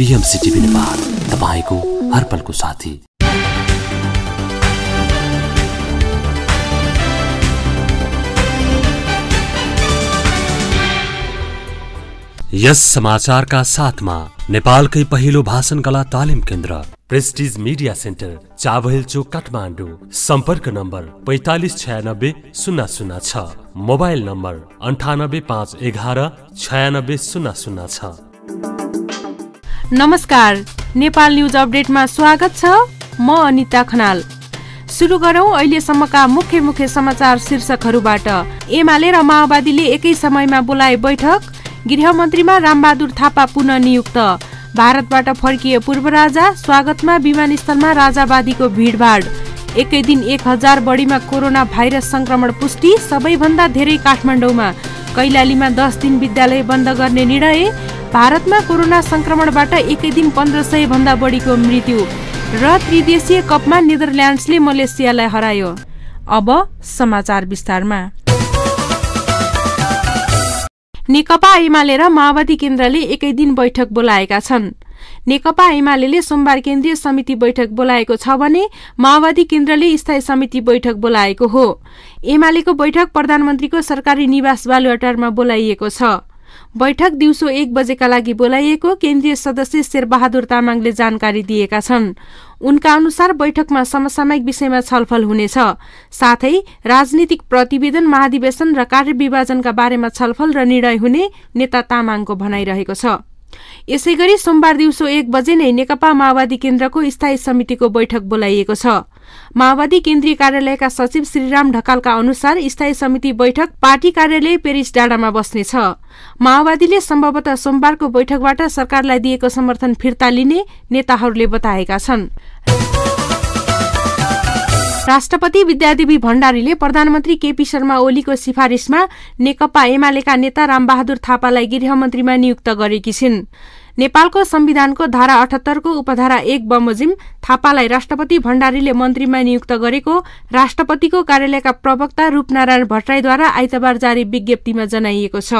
नेपाल तपाईँको हर पलको साथी। यस समाचारका साथमा नेपालकै पहिलो भाषण कला तालिम केन्द्र प्रेस्टिज मिडिया सेन्टर चावहिल चोक काठमाडौँ। सम्पर्क नम्बर पैतालिस छयानब्बे शून्य शून्य छ। मोबाइल नम्बर अन्ठानब्बे पाँच एघार छयानब्बे शून्य शून्य छ। नमस्कार नेपाल न्युज अपडेटमा स्वागत छ। म अनिता खनाल। सुरु गरौं अहिलेसम्मका मुख्य मुख्य समाचार शीर्षकहरूबाट। एमाले र माओवादीले एकै समयमा बोलाए बैठक। गृहमन्त्रीमा रामबहादुर थापा पुनः नियुक्त। भारतबाट फर्किए पूर्व राजा स्वागतमा विमानस्थलमा राजावादीको भिडभाड। एकै दिन एक हजार बढीमा कोरोना भाइरस संक्रमण पुष्टि सबैभन्दा धेरै काठमाडौँमा। कैलालीमा दस दिन विद्यालय बन्द गर्ने निर्णय। भारतमा कोरोना संक्रमणबाट एकै दिन पन्ध्र सय भन्दा बढीको मृत्यु र त्रिदेशीय कपमा नेदरल्यान्ड्सले मलेसियालाई हरायो। अब समाचार विस्तारमा। नेकपा एमाले र माओवादी केन्द्रले एकै दिन बैठक बोलाएका छन्। नेकपा एमाले सोमबार केन्द्रीय समिति बैठक बोलाएको छ भने माओवादी केन्द्रले स्थायी समिति बैठक बोलाएको हो। एमालेको बैठक प्रधानमन्त्रीको सरकारी निवास बालुवाटारमा बोलाइएको छ। बैठक दिउँसो एक बजेका लागि बोलाइएको केन्द्रीय सदस्य शेरबहादुर तामाङले जानकारी दिएका छन्। उनका अनुसार बैठकमा समसामयिक विषयमा छलफल हुनेछ। साथै राजनीतिक प्रतिवेदन महाधिवेशन र कार्यविभाजनका बारेमा छलफल र निर्णय हुने नेता तामाङको भनाइरहेको छ। यसै गरी सोमबार दिउँसो एक बजे नै नेकपा माओवादी केन्द्रको स्थायी समितिको बैठक बोलाइएको छ। माओवादी केन्द्रीय कार्यालयका सचिव श्रीराम ढकालका अनुसार स्थायी समिति बैठक पार्टी कार्यालय पेरिस डाँडामा बस्नेछ। माओवादीले सम्भवतः सोमबारको बैठकबाट सरकारलाई दिएको समर्थन फिर्ता लिने नेताहरूले बताएका छन्। राष्ट्रपति विद्यादेवी भण्डारीले प्रधानमन्त्री केपी शर्मा ओलीको सिफारिसमा नेकपा एमालेका नेता रामबहादुर थापालाई गृहमन्त्रीमा नियुक्त गरेकी छिन्। नेपालको संविधानको धारा अठहत्तरको उपधारा एक बमोजिम थापालाई राष्ट्रपति भण्डारीले मन्त्रीमा नियुक्त गरेको राष्ट्रपतिको कार्यालयका प्रवक्ता रूपनारायण भट्टराईद्वारा आइतबार जारी विज्ञप्तिमा जनाइएको छ।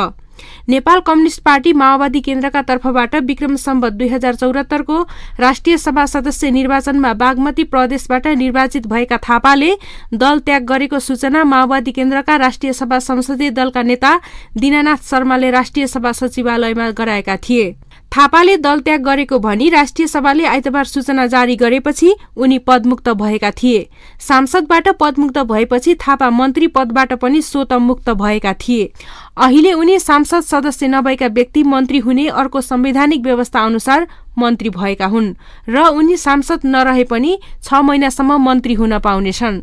नेपाल कम्युनिष्ट पार्टी माओवादी केन्द्रका तर्फबाट विक्रम सम्बत दुई हजार चौरात्तरको राष्ट्रिय सभा सदस्य निर्वाचनमा बागमती प्रदेशबाट निर्वाचित भएका थापाले दल त्याग गरेको सूचना माओवादी केन्द्रका राष्ट्रिय सभा संसदीय दलका नेता दीनानाथ शर्माले राष्ट्रिय सभा सचिवालयमा गराएका थिए। थापाले दल त्याग गरेको भनी राष्ट्रिय सभाले आइतबार सूचना जारी गरेपछि उनी पदमुक्त भएका थिए। सांसदबाट पदमुक्त भएपछि थापा मन्त्री पदबाट पनि स्वत मुक्त भएका थिए। अहिले उनी सांसद सदस्य नभएका व्यक्ति मन्त्री हुने अर्को संवैधानिक व्यवस्था अनुसार मन्त्री भएका हुन् र उनी सांसद नरहे पनि छ महिनासम्म मन्त्री हुन पाउनेछन्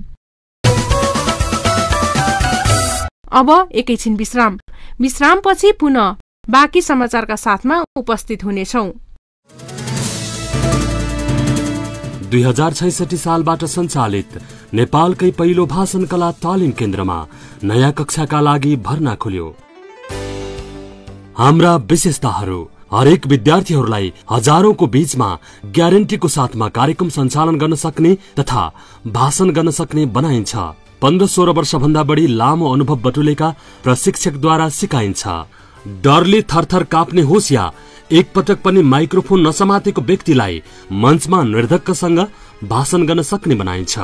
अब एकैछिन विश्राम। विश्रामपछि पुनः बाँकी समाचारका साथमा उपस्थित हुनेछौ। दुई हजार छैसठी सालबाट सञ्चालित नेपालकै पहिलो भाषण कला तालिम केन्द्रमा नयाँ कक्षाका लागि भर्ना खुल्यो। हाम्रा विशेषताहरू हरेक विद्यार्थीहरूलाई हजारौंको बीचमा ग्यारेन्टीको साथमा कार्यक्रम सञ्चालन गर्न सक्ने तथा भाषण गर्न सक्ने बनाइन्छ। पन्ध्र सोह्र वर्षभन्दा बढी लामो अनुभव बटुलेका प्रशिक्षकद्वारा सिकाइन्छ। डरले थरथर काप्ने होस् या एकपटक पनि माइक्रोफोन नसमातेको व्यक्तिलाई मञ्चमा निर्धक्कसँग भाषण गर्न सक्ने बनाइन्छ।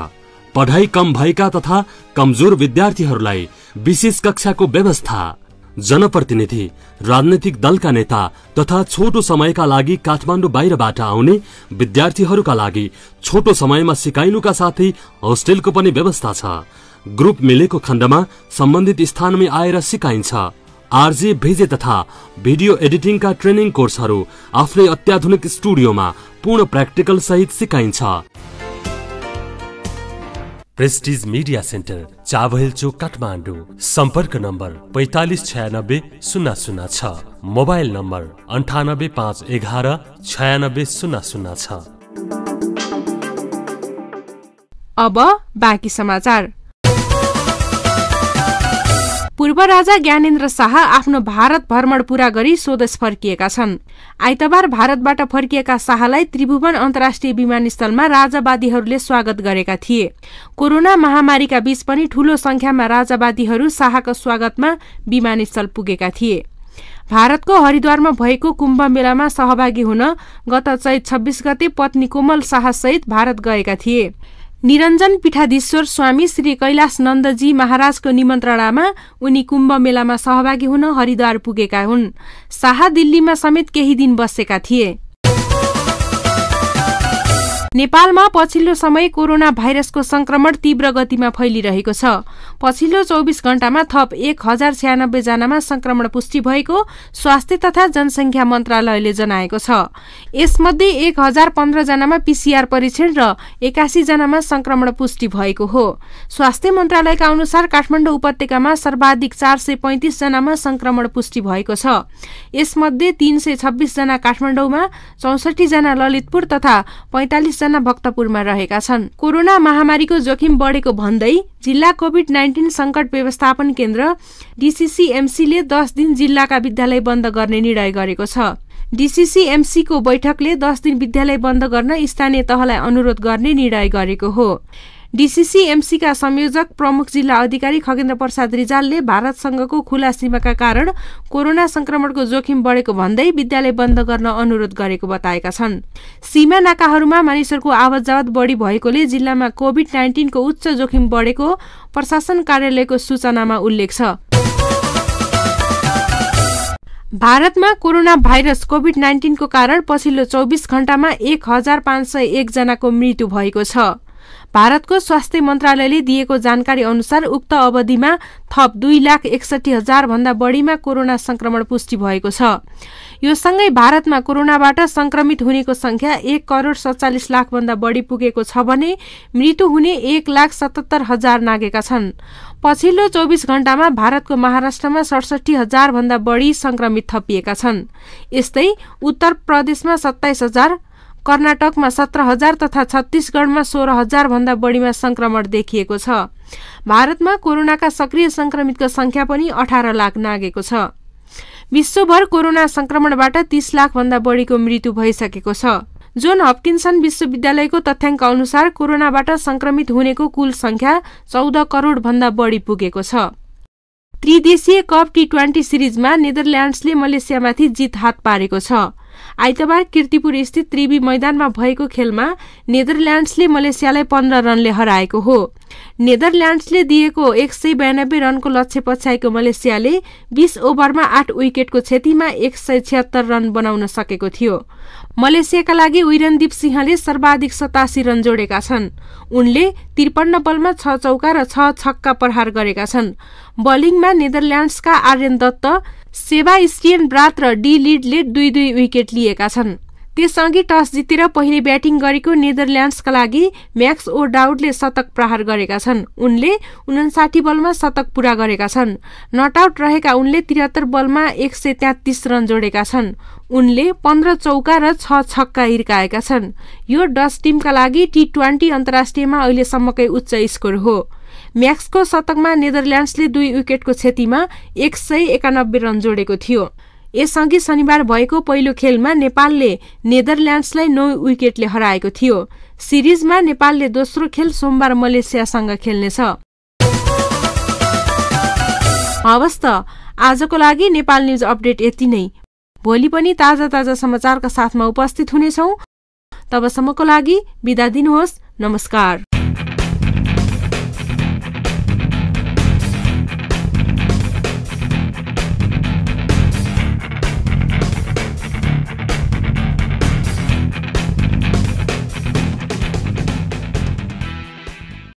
पढाइ कम भएका तथा कमजोर विद्यार्थीहरूलाई विशेष कक्षाको व्यवस्था जनप्रतिनिधि राजनैतिक दलका नेता तथा छोटो समयका लागि काठमाडौँ बाहिरबाट आउने विद्यार्थीहरूका लागि छोटो समयमा सिकाइनुका साथै होस्टेलको पनि व्यवस्था छ। ग्रुप मिलेको खण्डमा सम्बन्धित स्थानमै आएर सिकाइन्छ। आरजे भेजे तथा भिडियो एडिटिङका ट्रेनिङ कोर्सहरू आफ्नै अत्याधुनिक स्टुडियोमा पूर्ण प्र्याक्टिकल सहित सिकाइन्छ। प्रेस्टिज मिडिया सेन्टर चावहिल चोक काठमाडौँ। सम्पर्क नम्बर पैतालिस छयानब्बे शून्य शून्य छ। मोबाइल नम्बर अन्ठानब्बे पाँच एघार छयानब्बे शून्य शून्य छ। अब बाँकी समाचार। पूर्व राजा ज्ञानेन्द्र शाह आफ्नो भारत भ्रमण पूरा गरी स्वदेश फर्किएका छन्। आइतबार भारतबाट फर्किएका शाहलाई त्रिभुवन अन्तर्राष्ट्रिय विमानस्थलमा राजावादीहरूले स्वागत गरेका थिए। कोरोना महामारीका बीच पनि ठूलो संख्यामा राजावादीहरू शाहको स्वागतमा विमानस्थल पुगेका थिए। भारतको हरिद्वारमा भएको कुम्भ मेलामा सहभागी हुन गत चैत छब्बिस गते पत्नी कोमल शाहसहित भारत गएका थिए। निरञ्जन पीठाधीश्वर स्वामी श्री कैलाश नन्दजी महाराजको निमन्त्रणामा उनी कुम्भ मेलामा सहभागी हुन हरिद्वार पुगेका हुन्। शाह दिल्लीमा समेत केही दिन बसेका थिए। नेपालमा पछिल्लो समय कोरोना भाइरसको संक्रमण तीव्र गतिमा फैलिरहेको छ। पछिल्लो चौबिस घण्टामा थप एक हजार छ्यानब्बे जनामा संक्रमण पुष्टि भएको स्वास्थ्य तथा जनसंख्या मन्त्रालयले जनाएको छ। यसमध्ये एक हजार पन्ध्र जनामा पीसीआर परीक्षण र एकासी जनामा संक्रमण पुष्टि भएको हो। स्वास्थ्य मन्त्रालयका अनुसार काठमाडौँ उपत्यकामा सर्वाधिक चार सय पैंतिस जनामा संक्रमण पुष्टि भएको छ। यसमध्ये तीन सय छब्बीस जना काठमाडौँमा चौसठी जना ललितपुर तथा पैंतालिस भक्तपुरमा रहेका छन्। कोरोना महामारीको जोखिम बढेको भन्दै जिल्ला कोविड नाइन्टिन संकट व्यवस्थापन केन्द्र डीसीसीएमसीले दस दिन जिल्लाका विद्यालय बन्द गर्ने निर्णय गरेको छ। डीसीसीएमसीको बैठकले दस दिन विद्यालय बन्द गर्न स्थानीय तहलाई अनुरोध गर्ने निर्णय गरेको हो। डीसीसीएमसीका संयोजक प्रमुख जिल्ला अधिकारी खगेन्द्र प्रसाद रिजालले भारतसँगको खुला सीमाका कारण कोरोना संक्रमणको जोखिम बढेको भन्दै विद्यालय बन्द गर्न अनुरोध गरेको बताएका छन्। सीमा नाकाहरूमा मानिसहरूको आवत जावत बढी भएकोले जिल्लामा कोविड नाइन्टिनको उच्च जोखिम बढेको प्रशासन कार्यालयको सूचनामा उल्लेख छ। भारतमा कोरोना भाइरस कोविड नाइन्टिनको कारण पछिल्लो चौबिस घण्टामा एक हजार पाँच सय एकजनाको मृत्यु भएको छ। भारतको स्वास्थ्य मन्त्रालयले दिएको जानकारी अनुसार उक्त अवधिमा थप दुई लाख एकसठी हजार भन्दा बढीमा कोरोना संक्रमण पुष्टि भएको छ। यो सँगै भारतमा कोरोनाबाट संक्रमित हुनेको संख्या एक करोड़ सत्तालिस लाख भन्दा बढी पुगेको छ भने मृत्यु हुने एक लाख सतहत्तर हजार नागेका छन्। पछिल्लो चौबिस घण्टामा भारतको महाराष्ट्रमा सडसठी हजार भन्दा बढी संक्रमित थपिएका छन्। यस्तै उत्तर प्रदेशमा सत्ताइस हजार कर्नाटकमा सत्र हजार तथा छत्तीसगढ़मा सोह्र हजार भन्दा बढीमा संक्रमण देखिएको छ। भारतमा कोरोनाका सक्रिय संक्रमितको संख्या पनि अठार लाख नागेको छ। विश्वभर कोरोना संक्रमणबाट तीस लाख भन्दा बढीको मृत्यु भइसकेको छ। जोन हप्किन्सन विश्वविद्यालयको तथ्याङ्क अनुसार कोरोनाबाट संक्रमित हुनेको कुल संख्या चौध करोड़ भन्दा बढी पुगेको छ। त्रिदेशीय कप टी ट्वेन्टी सिरिजमा नेदरल्याण्ड्सले मलेसियामाथि जित हात पारेको छ। आइतबार किर्तिपुर स्थित त्रिवी मैदानमा भएको खेलमा नेदरल्याण्ड्सले मलेसियालाई पन्ध्र रनले हराएको हो। नेदरल्याण्ड्सले दिएको एक सय बयानब्बे रनको लक्ष्य पछ्याएको मलेसियाले बीस ओभरमा आठ विकेटको क्षतिमा एक सय छिहत्तर रन बनाउन सकेको थियो। मलेसियाका लागि विरनदीप सिंहले सर्वाधिक सतासी रन जोडेका छन्। उनले त्रिपन्न बलमा छ चौका र छ छक्का प्रहार गरेका छन्। बलिङमा नेदरल्याण्ड्सका आर्यन दत्त सेबास्टियन ब्रात र डी लिडले दुई दुई विकेट लिएका छन्। त्यसअघि टस जितेर पहिले ब्याटिङ गरेको नेदरल्याण्ड्सका लागि म्याक्स ओ डाउडले शतक प्रहार गरेका छन्। उनले उनासाठी बलमा शतक पूरा गरेका छन्। नट आउट रहेका उनले त्रिहत्तर बलमा एक सय तेत्तिस रन जोडेका छन्। उनले पन्ध्र चौका र छ छक्का हिर्काएका छन्। यो डच टिमका लागि टी ट्वेन्टी अन्तर्राष्ट्रियमा अहिलेसम्मकै उच्च स्कोर हो। म्याक्सको शतकमा नेदरल्याण्ड्सले दुई विकेटको क्षतिमा एक सय एकानब्बे रन जोडेको थियो। यसअघि शनिबार भएको पहिलो खेलमा नेपालले नेदरल्याण्ड्सलाई नौ विकेटले हराएको थियो। सिरिजमा नेपालले दोस्रो खेल सोमबार मलेसियासँग खेल्नेछ। हवस् त आजको लागि नेपाल न्युज अपडेट यति नै। भोलि पनि ताजा ताजा समाचारका साथमा उपस्थित हुनेछौ। तबसम्मको लागि बिदा दिनुहोस् नमस्कार।